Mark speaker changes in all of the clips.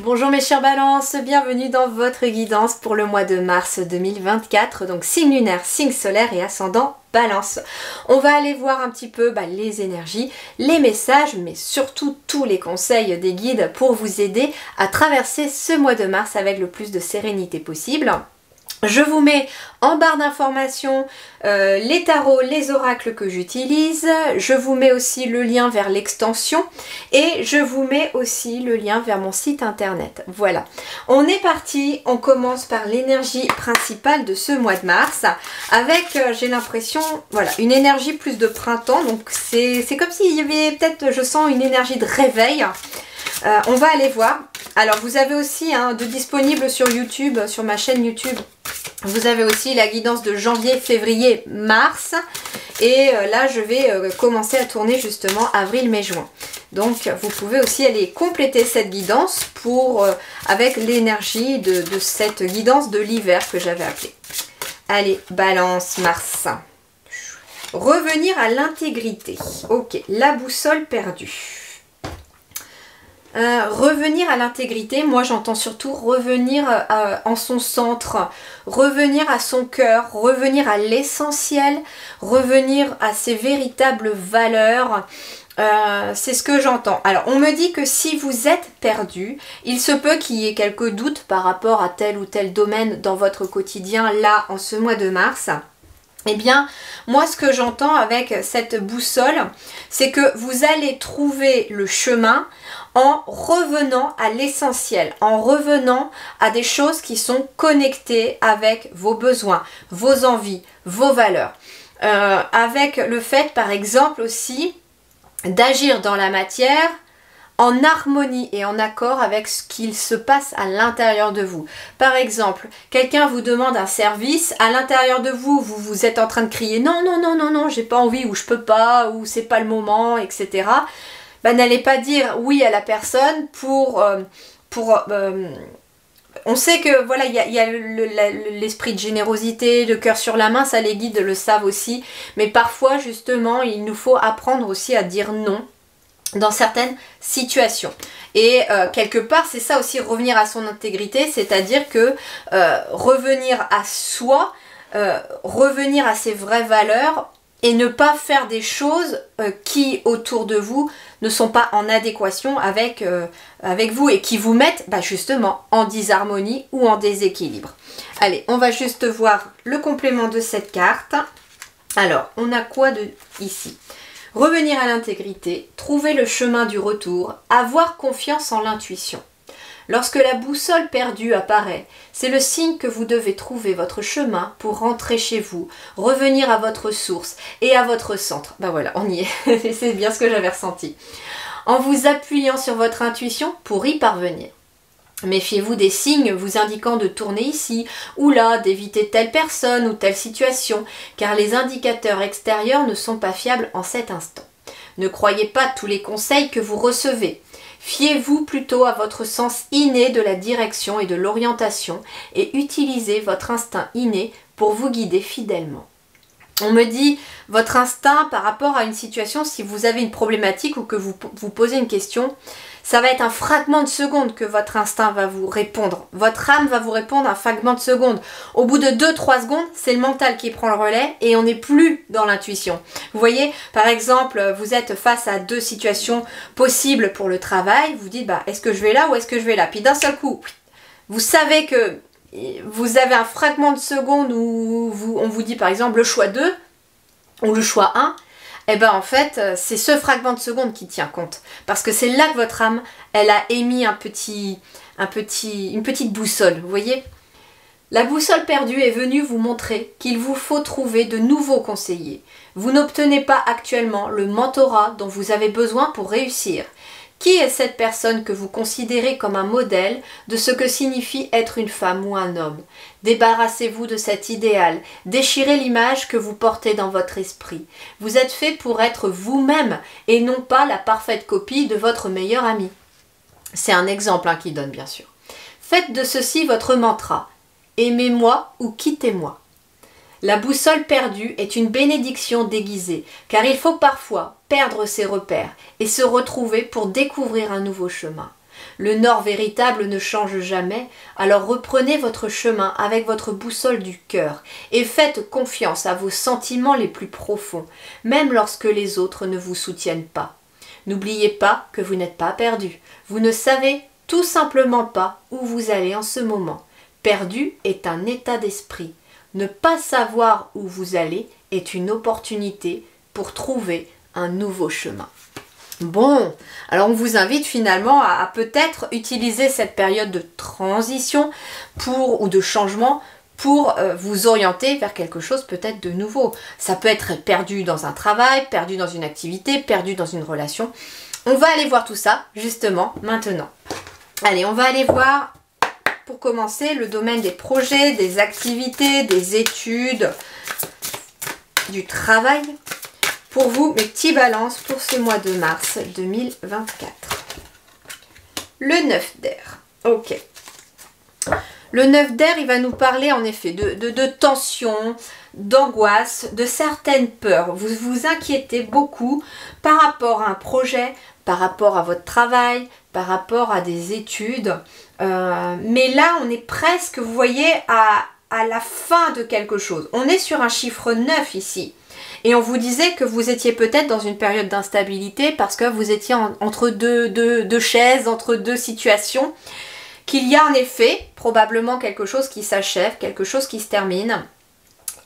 Speaker 1: Bonjour mes chers balances, bienvenue dans votre guidance pour le mois de mars 2024, donc signe lunaire, signe solaire et ascendant balance. On va aller voir un petit peu bah, les énergies, les messages, mais surtout tous les conseils des guides pour vous aider à traverser ce mois de mars avec le plus de sérénité possible. Je vous mets en barre d'informations euh, les tarots, les oracles que j'utilise. Je vous mets aussi le lien vers l'extension et je vous mets aussi le lien vers mon site internet. Voilà. On est parti. On commence par l'énergie principale de ce mois de mars avec, euh, j'ai l'impression, voilà, une énergie plus de printemps. Donc c'est comme s'il y avait peut-être, je sens, une énergie de réveil. Euh, on va aller voir. Alors vous avez aussi hein, de disponible sur YouTube, sur ma chaîne YouTube, vous avez aussi la guidance de janvier, février, mars. Et euh, là, je vais euh, commencer à tourner justement avril, mai, juin. Donc, vous pouvez aussi aller compléter cette guidance pour, avec l'énergie de cette guidance de l'hiver que j'avais appelée. Allez, balance, mars. Revenir à l'intégrité. Ok, la boussole perdue. Euh, revenir à l'intégrité, moi j'entends surtout revenir euh, en son centre, revenir à son cœur, revenir à l'essentiel, revenir à ses véritables valeurs. Euh, c'est ce que j'entends. Alors on me dit que si vous êtes perdu, il se peut qu'il y ait quelques doutes par rapport à tel ou tel domaine dans votre quotidien là en ce mois de mars. Eh bien, moi, ce que j'entends avec cette boussole, c'est que vous allez trouver le chemin en revenant à l'essentiel, en revenant à des choses qui sont connectées avec vos besoins, vos envies, vos valeurs. Euh, avec le fait, par exemple, aussi d'agir dans la matière en harmonie et en accord avec ce qu'il se passe à l'intérieur de vous. Par exemple, quelqu'un vous demande un service, à l'intérieur de vous, vous vous êtes en train de crier non, non, non, non, non, j'ai pas envie ou je peux pas ou c'est pas le moment, etc. Bah, n'allez pas dire oui à la personne pour... Euh, pour euh, on sait que voilà, il y a, l'esprit de générosité, de cœur sur la main, ça les guides le savent aussi. Mais parfois, justement, il nous faut apprendre aussi à dire non dans certaines situations. Et euh, quelque part, c'est ça aussi revenir à son intégrité, c'est-à-dire que revenir à soi, revenir à ses vraies valeurs et ne pas faire des choses qui autour de vous ne sont pas en adéquation avec, avec vous et qui vous mettent bah, justement en disharmonie ou en déséquilibre. Allez, on va juste voir le complément de cette carte. Alors, on a quoi de ici? Revenir à l'intégrité, trouver le chemin du retour, avoir confiance en l'intuition. Lorsque la boussole perdue apparaît, c'est le signe que vous devez trouver votre chemin pour rentrer chez vous, revenir à votre source et à votre centre. Ben voilà, on y est, c'est bien ce que j'avais ressenti. En vous appuyant sur votre intuition pour y parvenir. Méfiez-vous des signes vous indiquant de tourner ici ou là, d'éviter telle personne ou telle situation, car les indicateurs extérieurs ne sont pas fiables en cet instant. Ne croyez pas tous les conseils que vous recevez. Fiez-vous plutôt à votre sens inné de la direction et de l'orientation et utilisez votre instinct inné pour vous guider fidèlement. On me dit votre instinct par rapport à une situation, si vous avez une problématique ou que vous vous posez une question, ça va être un fragment de seconde que votre instinct va vous répondre. Votre âme va vous répondre un fragment de seconde. Au bout de 2-3 secondes, c'est le mental qui prend le relais et on n'est plus dans l'intuition. Vous voyez, par exemple, vous êtes face à deux situations possibles pour le travail. Vous dites, bah, est-ce que je vais là ou est-ce que je vais là? Puis d'un seul coup, vous savez que vous avez un fragment de seconde où on vous dit par exemple le choix 2 ou le choix 1 eh ben en fait, euh, c'est ce fragment de seconde qui tient compte. Parce que c'est là que votre âme, elle a émis un petit, un petit, une petite boussole, vous voyez? La boussole perdue est venue vous montrer qu'il vous faut trouver de nouveaux conseillers. Vous n'obtenez pas actuellement le mentorat dont vous avez besoin pour réussir. Qui est cette personne que vous considérez comme un modèle de ce que signifie être une femme ou un homme? Débarrassez-vous de cet idéal, déchirez l'image que vous portez dans votre esprit. Vous êtes fait pour être vous-même et non pas la parfaite copie de votre meilleur ami. C'est un exemple hein, qui donne bien sûr. Faites de ceci votre mantra. Aimez-moi ou quittez-moi. La boussole perdue est une bénédiction déguisée, car il faut parfois perdre ses repères et se retrouver pour découvrir un nouveau chemin. Le nord véritable ne change jamais, alors reprenez votre chemin avec votre boussole du cœur et faites confiance à vos sentiments les plus profonds, même lorsque les autres ne vous soutiennent pas. N'oubliez pas que vous n'êtes pas perdu, vous ne savez tout simplement pas où vous allez en ce moment. Perdu est un état d'esprit. Ne pas savoir où vous allez est une opportunité pour trouver un nouveau chemin. Bon, alors on vous invite finalement à, peut-être utiliser cette période de transition pour ou de changement pour euh, vous orienter vers quelque chose peut-être de nouveau. Ça peut être perdu dans un travail, perdu dans une activité, perdu dans une relation. On va aller voir tout ça justement maintenant. Allez, on va aller voir pour commencer le domaine des projets, des activités, des études, du travail pour vous, mes petits balances, pour ce mois de mars 2024. Le 9 d'air. Ok. Le 9 d'air, il va nous parler en effet de, de, de tension, d'angoisse, de certaines peurs. Vous vous inquiétez beaucoup par rapport à un projet, par rapport à votre travail, par rapport à des études. Euh, mais là, on est presque, vous voyez, à, la fin de quelque chose. On est sur un chiffre 9 ici. Et on vous disait que vous étiez peut-être dans une période d'instabilité parce que vous étiez entre deux, chaises, entre deux situations. Qu'il y a en effet probablement quelque chose qui s'achève, quelque chose qui se termine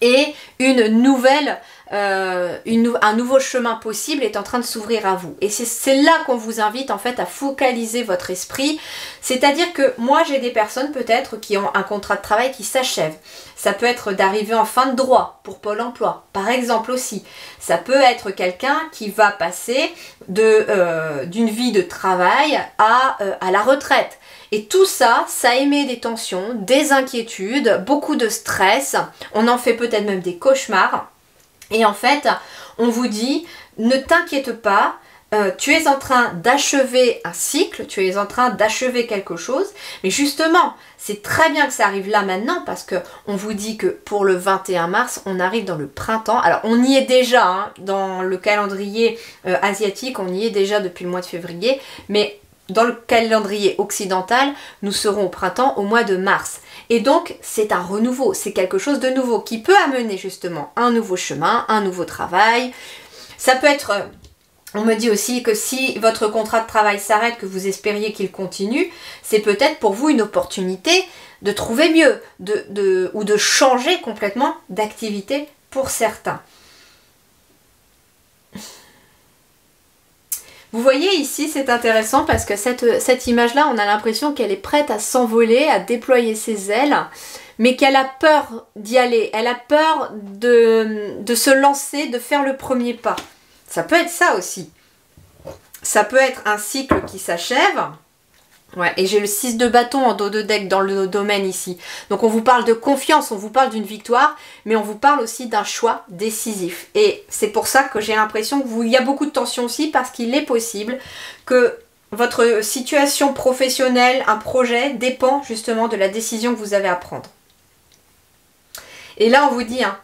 Speaker 1: et une nouvelle, euh, un nouveau chemin possible est en train de s'ouvrir à vous. Et c'est là qu'on vous invite en fait à focaliser votre esprit. C'est-à-dire que moi j'ai des personnes peut-être qui ont un contrat de travail qui s'achève. Ça peut être d'arriver en fin de droit pour Pôle Emploi, par exemple aussi. Ça peut être quelqu'un qui va passer euh, d'une vie de travail à, euh, à la retraite. Et tout ça, ça émet des tensions, des inquiétudes, beaucoup de stress. On en fait peut-être même des cauchemars. Et en fait, on vous dit, ne t'inquiète pas, euh, tu es en train d'achever un cycle, tu es en train d'achever quelque chose, mais justement, c'est très bien que ça arrive là maintenant parce que on vous dit que pour le 21 mars, on arrive dans le printemps. Alors, on y est déjà hein, dans le calendrier euh, asiatique, on y est déjà depuis le mois de février, mais dans le calendrier occidental, nous serons au printemps au mois de mars. Et donc, c'est un renouveau, c'est quelque chose de nouveau qui peut amener justement un nouveau chemin, un nouveau travail. Ça peut être on me dit aussi que si votre contrat de travail s'arrête, que vous espériez qu'il continue, c'est peut-être pour vous une opportunité de trouver mieux ou de changer complètement d'activité pour certains. Vous voyez ici, c'est intéressant parce que cette, image-là, on a l'impression qu'elle est prête à s'envoler, à déployer ses ailes, mais qu'elle a peur d'y aller, elle a peur de se lancer, de faire le premier pas. Ça peut être ça aussi. Ça peut être un cycle qui s'achève. Ouais, et j'ai le 6 de bâton en dos de deck dans le domaine ici. Donc on vous parle de confiance, on vous parle d'une victoire, mais on vous parle aussi d'un choix décisif. Et c'est pour ça que j'ai l'impression qu'il y a beaucoup de tension aussi, parce qu'il est possible que votre situation professionnelle, un projet, dépend justement de la décision que vous avez à prendre. Et là, on vous dit, hein,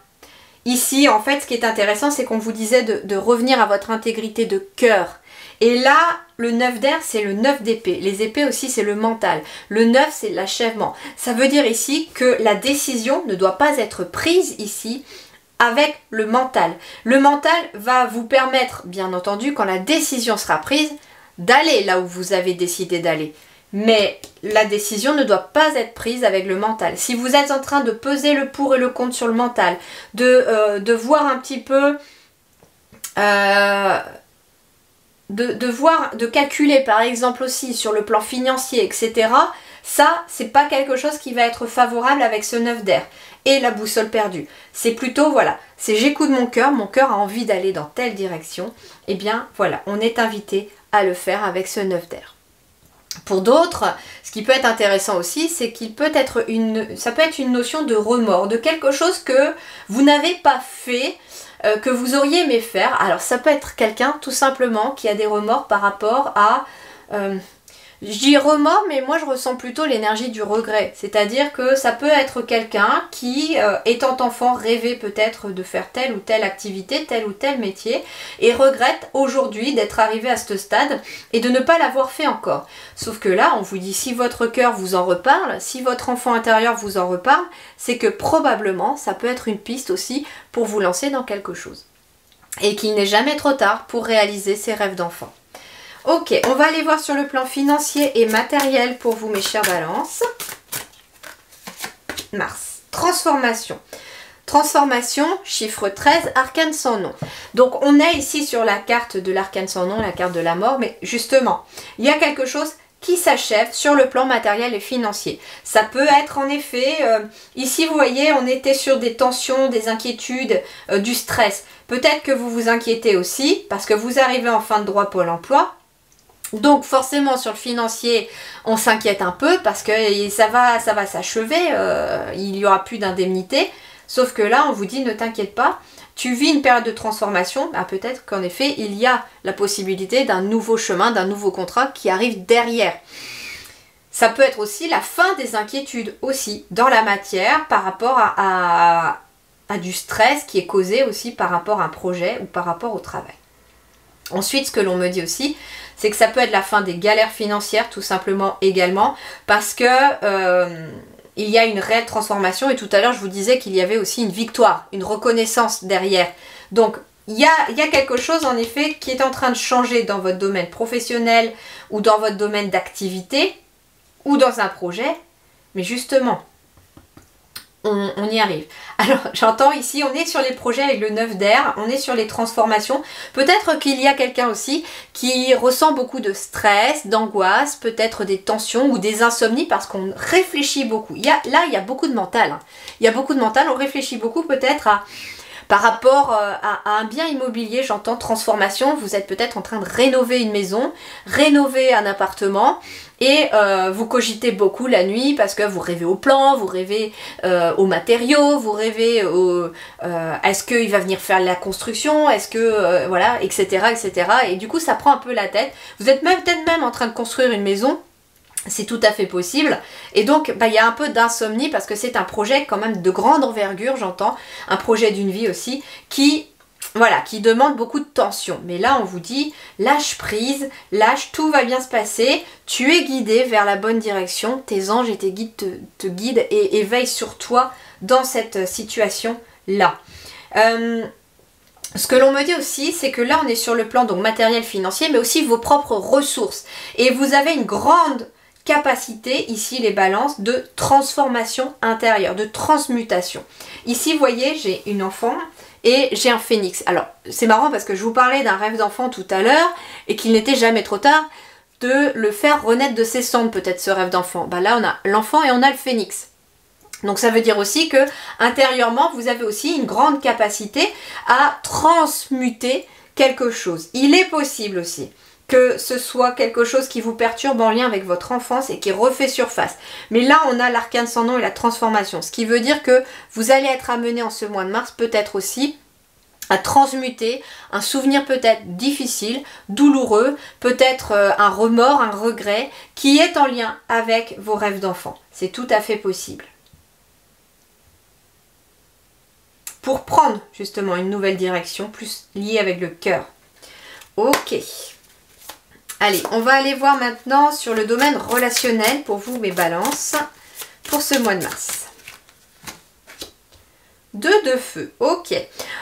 Speaker 1: Ici, en fait, ce qui est intéressant, c'est qu'on vous disait de, revenir à votre intégrité de cœur. Et là, le 9 d'air, c'est le 9 d'épée. Les épées aussi, c'est le mental. Le 9, c'est l'achèvement. Ça veut dire ici que la décision ne doit pas être prise ici avec le mental. Le mental va vous permettre, bien entendu, quand la décision sera prise, d'aller là où vous avez décidé d'aller. Mais la décision ne doit pas être prise avec le mental. Si vous êtes en train de peser le pour et le contre sur le mental, de, euh, voir un petit peu... Euh, de, voir, de calculer par exemple aussi sur le plan financier, etc. Ça, c'est pas quelque chose qui va être favorable avec ce 9 d'air et la boussole perdue. C'est plutôt, voilà, c'est j'écoute mon cœur, mon cœur a envie d'aller dans telle direction. Eh bien, voilà, on est invité à le faire avec ce 9 d'air. Pour d'autres, ce qui peut être intéressant aussi, c'est qu'il peut être une, ça peut être une notion de remords, de quelque chose que vous n'avez pas fait, euh, que vous auriez aimé faire. Alors ça peut être quelqu'un tout simplement qui a des remords par rapport à, euh, Dis remords, mais moi je ressens plutôt l'énergie du regret. C'est-à-dire que ça peut être quelqu'un qui, euh, étant enfant, rêvait peut-être de faire telle ou telle activité, tel ou tel métier, et regrette aujourd'hui d'être arrivé à ce stade et de ne pas l'avoir fait encore. Sauf que là, on vous dit, si votre cœur vous en reparle, si votre enfant intérieur vous en reparle, c'est que probablement ça peut être une piste aussi pour vous lancer dans quelque chose. Et qu'il n'est jamais trop tard pour réaliser ses rêves d'enfant. Ok, on va aller voir sur le plan financier et matériel pour vous mes chers balances. Mars. Transformation. Transformation, chiffre 13, arcane sans nom. Donc on est ici sur la carte de l'arcane sans nom, la carte de la mort, mais justement, il y a quelque chose qui s'achève sur le plan matériel et financier. Ça peut être en effet, euh, ici vous voyez, on était sur des tensions, des inquiétudes, euh, du stress. Peut-être que vous vous inquiétez aussi parce que vous arrivez en fin de droit Pôle emploi donc forcément sur le financier, on s'inquiète un peu parce que ça va, ça va s'achever, euh, il n'y aura plus d'indemnité. Sauf que là, on vous dit ne t'inquiète pas, tu vis une période de transformation, bah, peut-être qu'en effet, il y a la possibilité d'un nouveau chemin, d'un nouveau contrat qui arrive derrière. Ça peut être aussi la fin des inquiétudes aussi dans la matière par rapport à du stress qui est causé aussi par rapport à un projet ou par rapport au travail. Ensuite, ce que l'on me dit aussi, c'est que ça peut être la fin des galères financières tout simplement également parce que euh, il y a une réelle transformation et tout à l'heure je vous disais qu'il y avait aussi une victoire, une reconnaissance derrière. Donc il y, a, il y a quelque chose en effet qui est en train de changer dans votre domaine professionnel ou dans votre domaine d'activité ou dans un projet, mais justement, on, y arrive. Alors j'entends ici, on est sur les projets avec le 9 d'air, on est sur les transformations. Peut-être qu'il y a quelqu'un aussi qui ressent beaucoup de stress, d'angoisse, peut-être des tensions ou des insomnies parce qu'on réfléchit beaucoup. Il y a, là, il y a beaucoup de mental. Hein. Il y a beaucoup de mental, on réfléchit beaucoup peut-être à par rapport euh, à, un bien immobilier, j'entends transformation, vous êtes peut-être en train de rénover une maison, rénover un appartement, et euh, vous cogitez beaucoup la nuit parce que vous rêvez au plan, vous rêvez euh, aux matériaux, vous rêvez au est-ce qu'il va venir faire la construction, est-ce que voilà, etc., etc. Et du coup ça prend un peu la tête. Vous êtes même peut-être même en train de construire une maison c'est tout à fait possible. Et donc, bah, il y a un peu d'insomnie parce que c'est un projet quand même de grande envergure, j'entends, un projet d'une vie aussi, qui, voilà, qui demande beaucoup de tension. Mais là, on vous dit, lâche prise, lâche, tout va bien se passer, tu es guidé vers la bonne direction, tes anges et tes guides te, guident et, veillent sur toi dans cette situation-là. Euh, ce que l'on me dit aussi, c'est que là on est sur le plan donc matériel financier, mais aussi vos propres ressources. Et vous avez une grande capacité, ici les balances, de transformation intérieure, de transmutation. Ici, vous voyez, j'ai une enfant et j'ai un phénix. Alors, c'est marrant parce que je vous parlais d'un rêve d'enfant tout à l'heure et qu'il n'était jamais trop tard de le faire renaître de ses cendres, peut-être ce rêve d'enfant. Bah là, on a l'enfant et on a le phénix. Donc ça veut dire aussi que intérieurement, vous avez aussi une grande capacité à transmuter quelque chose. Il est possible aussi que ce soit quelque chose qui vous perturbe en lien avec votre enfance et qui refait surface. Mais là, on a l'arcane sans nom et la transformation, ce qui veut dire que vous allez être amené en ce mois de mars peut-être aussi à transmuter un souvenir peut-être difficile, douloureux, peut-être euh, un remords, un regret, qui est en lien avec vos rêves d'enfant. C'est tout à fait possible. Pour prendre justement une nouvelle direction, plus liée avec le cœur. Ok. Allez, on va aller voir maintenant sur le domaine relationnel pour vous, mes balances, pour ce mois de mars. Deux de feu, ok.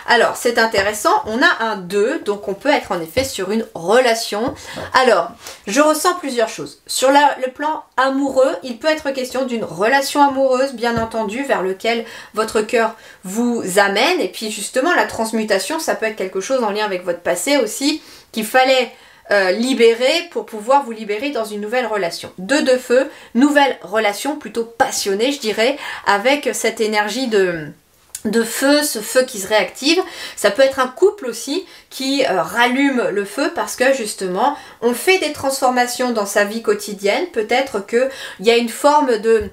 Speaker 1: Alors, c'est intéressant, on a un 2, donc on peut être en effet sur une relation. Alors, je ressens plusieurs choses. Sur le plan amoureux, il peut être question d'une relation amoureuse, bien entendu, vers lequel votre cœur vous amène. Et puis justement, la transmutation, ça peut être quelque chose en lien avec votre passé aussi, qu'il fallait euh, libérer pour pouvoir vous libérer dans une nouvelle relation. Deux de feu, nouvelle relation plutôt passionnée, je dirais, avec cette énergie de de feu, ce feu qui se réactive. Ça peut être un couple aussi qui euh, rallume le feu parce que justement on fait des transformations dans sa vie quotidienne. Peut-être qu'il y a une forme de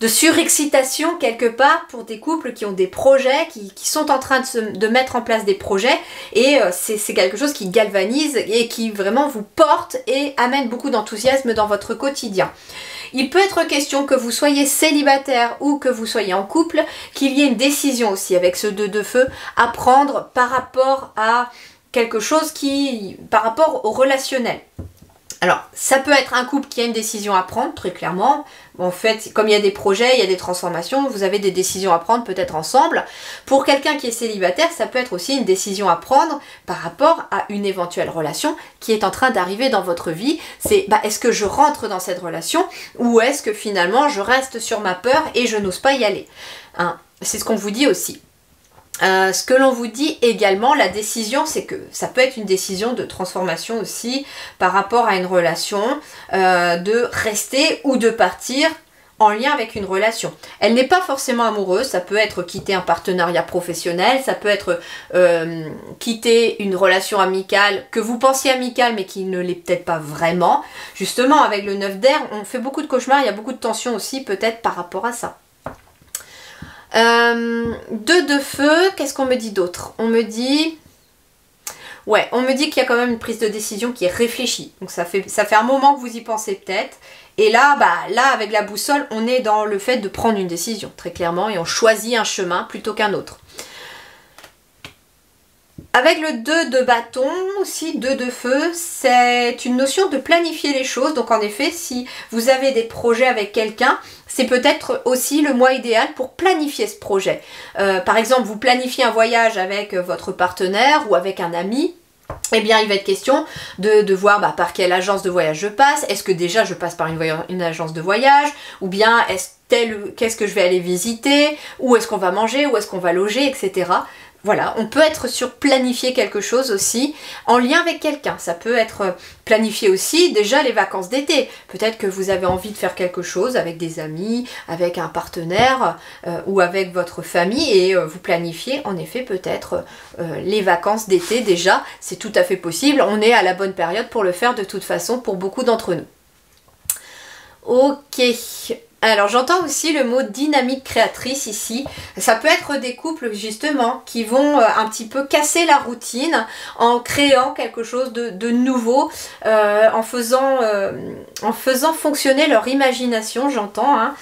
Speaker 1: de surexcitation quelque part pour des couples qui ont des projets, qui, sont en train de, mettre en place des projets et euh, c'est quelque chose qui galvanise et qui vraiment vous porte et amène beaucoup d'enthousiasme dans votre quotidien. Il peut être question que vous soyez célibataire ou que vous soyez en couple, qu'il y ait une décision aussi avec ce 2 de feu à prendre par rapport à quelque chose qui, par rapport au relationnel. Alors, ça peut être un couple qui a une décision à prendre, très clairement. En fait, comme il y a des projets, il y a des transformations, vous avez des décisions à prendre peut-être ensemble. Pour quelqu'un qui est célibataire, ça peut être aussi une décision à prendre par rapport à une éventuelle relation qui est en train d'arriver dans votre vie. C'est bah, est-ce que je rentre dans cette relation ou est-ce que finalement je reste sur ma peur et je n'ose pas y aller? Hein C'est ce qu'on vous dit aussi. Euh, ce que l'on vous dit également, la décision, c'est que ça peut être une décision de transformation aussi par rapport à une relation, euh, de rester ou de partir en lien avec une relation. Elle n'est pas forcément amoureuse, ça peut être quitter un partenariat professionnel, ça peut être euh, quitter une relation amicale que vous pensiez amicale mais qui ne l'est peut-être pas vraiment. Justement, avec le 9 d'air, on fait beaucoup de cauchemars, il y a beaucoup de tensions aussi peut-être par rapport à ça. Euh, deux de feu, qu'est-ce qu'on me dit d'autre? On me dit... Ouais, on me dit qu'il y a quand même une prise de décision qui est réfléchie. Donc ça fait, ça fait un moment que vous y pensez peut-être. Et là, bah, là, avec la boussole, on est dans le fait de prendre une décision, très clairement, et on choisit un chemin plutôt qu'un autre. Avec le 2 de bâton, aussi 2 de feu, c'est une notion de planifier les choses. Donc en effet, si vous avez des projets avec quelqu'un, c'est peut-être aussi le mois idéal pour planifier ce projet. Euh, par exemple, vous planifiez un voyage avec votre partenaire ou avec un ami. Eh bien, il va être question de, voir bah, par quelle agence de voyage je passe. Est-ce que déjà je passe par une, agence de voyage? Ou bien est-ce qu'est-ce que je vais aller visiter? Où est-ce qu'on va manger? Où est-ce qu'on va loger? Etc. Voilà, on peut être sur planifier quelque chose aussi en lien avec quelqu'un. Ça peut être euh, planifié aussi déjà les vacances d'été. Peut-être que vous avez envie de faire quelque chose avec des amis, avec un partenaire euh, ou avec votre famille et euh, vous planifiez en effet peut-être les vacances d'été déjà. C'est tout à fait possible. On est à la bonne période pour le faire de toute façon pour beaucoup d'entre nous. Ok, alors j'entends aussi le mot dynamique créatrice ici. Ça peut être des couples justement qui vont euh, un petit peu casser la routine en créant quelque chose de, nouveau, euh, en, faisant, euh, en faisant fonctionner leur imagination, j'entends. Hein.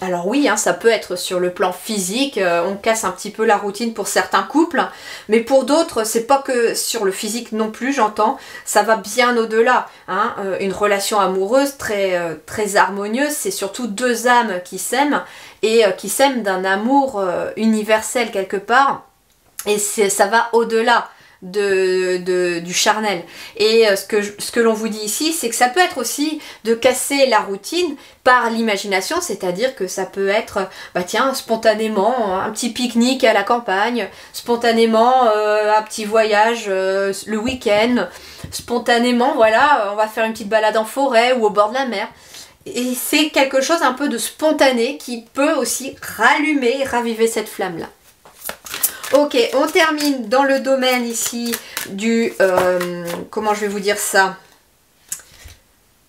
Speaker 1: alors oui, hein, ça peut être sur le plan physique, on casse un petit peu la routine pour certains couples, mais pour d'autres, c'est pas que sur le physique non plus, j'entends. Ça va bien au-delà. Hein. une relation amoureuse très, très harmonieuse, c'est sur surtout deux âmes qui s'aiment et euh, qui s'aiment d'un amour euh, universel quelque part. Et ça va au-delà. De, du charnel. Et euh, ce que, ce que l'on vous dit ici, c'est que ça peut être aussi de casser la routine par l'imagination, c'est-à-dire que ça peut être, bah tiens, spontanément, un petit pique-nique à la campagne, spontanément, un petit voyage le week-end, spontanément, voilà, on va faire une petite balade en forêt ou au bord de la mer. Et c'est quelque chose un peu de spontané qui peut aussi rallumer et raviver cette flamme-là. Ok, on termine dans le domaine ici du... Euh, comment je vais vous dire ça?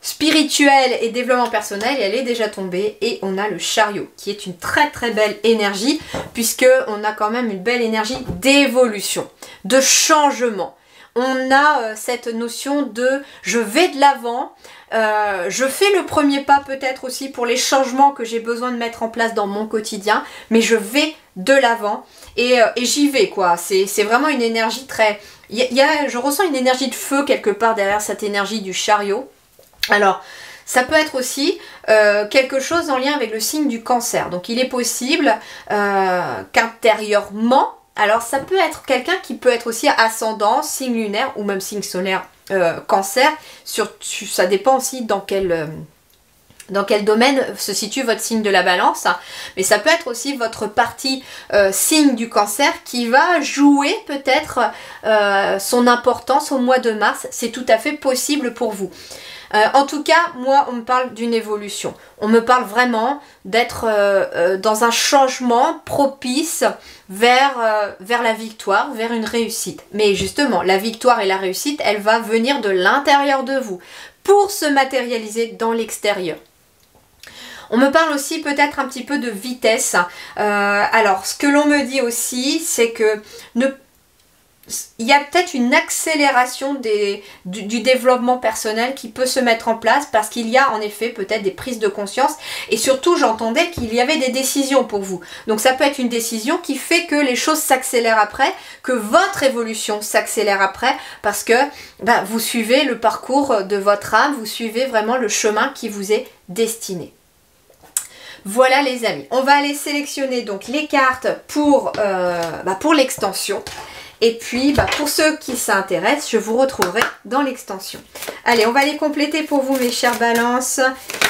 Speaker 1: Spirituel et développement personnel elle est déjà tombée et on a le chariot qui est une très très belle énergie puisque on a quand même une belle énergie d'évolution, de changement. On a euh, cette notion de je vais de l'avant, euh, je fais le premier pas peut-être aussi pour les changements que j'ai besoin de mettre en place dans mon quotidien, mais je vais de l'avant et, euh, j'y vais quoi. C'est vraiment une énergie très... Je ressens une énergie de feu quelque part derrière cette énergie du chariot. Alors, ça peut être aussi euh, quelque chose en lien avec le signe du cancer. Donc il est possible qu'intérieurement, alors ça peut être quelqu'un qui peut être aussi ascendant, signe lunaire ou même signe solaire euh, cancer. Sur, ça dépend aussi dans quel, euh, dans quel domaine se situe votre signe de la balance. Mais ça peut être aussi votre partie euh, signe du cancer qui va jouer peut-être son importance au mois de mars. C'est tout à fait possible pour vous. En tout cas, moi, on me parle d'une évolution. On me parle vraiment d'être dans un changement propice vers, vers la victoire, vers une réussite. Mais justement, la victoire et la réussite, elle va venir de l'intérieur de vous pour se matérialiser dans l'extérieur. On me parle aussi peut-être un petit peu de vitesse. Euh, alors, ce que l'on me dit aussi, c'est que ne il y a peut-être une accélération du, développement personnel qui peut se mettre en place parce qu'il y a en effet peut-être des prises de conscience et surtout j'entendais qu'il y avait des décisions pour vous. Donc ça peut être une décision qui fait que les choses s'accélèrent après, que votre évolution s'accélère après parce que bah, vous suivez le parcours de votre âme, vous suivez vraiment le chemin qui vous est destiné. Voilà les amis, on va aller sélectionner donc les cartes pour, euh, pour l'extension. Et puis, bah, pour ceux qui s'intéressent, je vous retrouverai dans l'extension. Allez, on va les compléter pour vous, mes chères balances.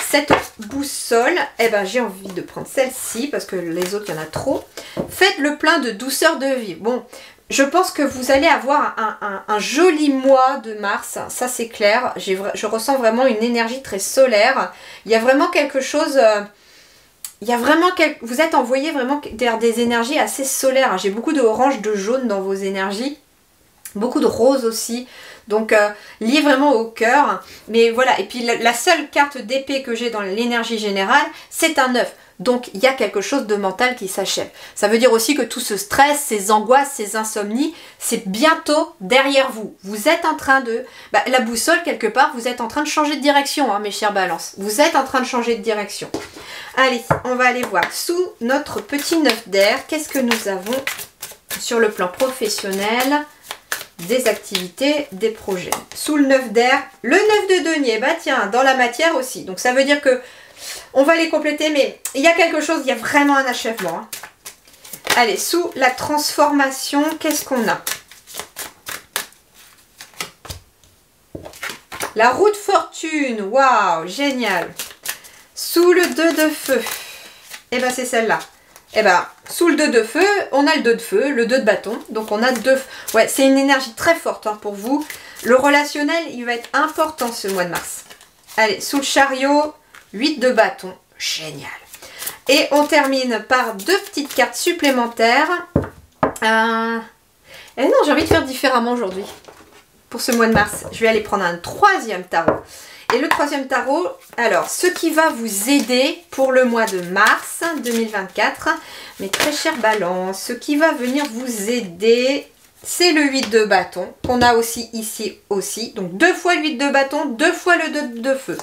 Speaker 1: Cette boussole, eh ben, j'ai envie de prendre celle-ci parce que les autres, il y en a trop. Faites le plein de douceur de vie. Bon, je pense que vous allez avoir un, joli mois de mars, ça c'est clair. Je ressens vraiment une énergie très solaire. Il y a vraiment quelque chose... Euh, il y a vraiment vous êtes envoyé vraiment des énergies assez solaires. J'ai beaucoup de orange, de jaune dans vos énergies. Beaucoup de rose aussi. Donc euh, lié vraiment au cœur. Mais voilà, et puis la, seule carte d'épée que j'ai dans l'énergie générale, c'est un œuf. Donc il y a quelque chose de mental qui s'achève. Ça veut dire aussi que tout ce stress, ces angoisses, ces insomnies, c'est bientôt derrière vous. Vous êtes en train de... Bah, la boussole, quelque part, vous êtes en train de changer de direction, hein, mes chers balances. Vous êtes en train de changer de direction. Allez, on va aller voir sous notre petit neuf d'air, qu'est-ce que nous avons sur le plan professionnel des activités, des projets? Sous le neuf d'air, le neuf de denier, bah tiens, dans la matière aussi. Donc ça veut dire que on va les compléter, mais il y a quelque chose, il y a vraiment un achèvement. Hein. Allez, sous la transformation, qu'est-ce qu'on a? La roue de fortune, waouh, génial. Sous le 2 de feu, et eh ben c'est celle-là. Et eh ben, sous le 2 de feu, on a le 2 de feu, le 2 de bâton. Donc on a deux... Ouais, c'est une énergie très forte hein, pour vous. Le relationnel, il va être important ce mois de mars. Allez, sous le chariot, 8 de bâton. Génial. Et on termine par deux petites cartes supplémentaires. Euh... Eh non, j'ai envie de faire différemment aujourd'hui. Pour ce mois de mars, je vais aller prendre un troisième tarot. Et le troisième tarot, alors, ce qui va vous aider pour le mois de mars 2024, mes très chers balances, ce qui va venir vous aider, c'est le 8 de bâton, qu'on a aussi ici aussi. Donc, deux fois le 8 de bâton, deux fois le 2 de feu.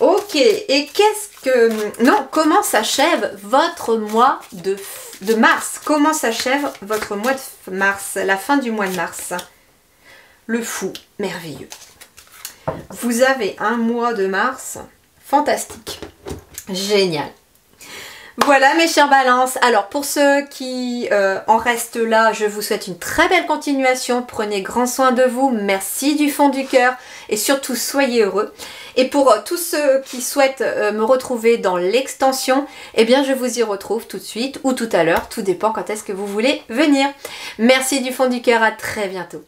Speaker 1: Ok, et qu'est-ce que... Non, comment s'achève votre mois de, de mars? Comment s'achève votre mois de mars, la fin du mois de mars? Le fou merveilleux. Vous avez un mois de mars fantastique. Génial. Voilà mes chers balances. Alors pour ceux qui euh, en restent là, je vous souhaite une très belle continuation. Prenez grand soin de vous. Merci du fond du cœur et surtout soyez heureux. Et pour euh, tous ceux qui souhaitent euh, me retrouver dans l'extension, eh bien je vous y retrouve tout de suite ou tout à l'heure. Tout dépend quand est-ce que vous voulez venir. Merci du fond du cœur. À très bientôt.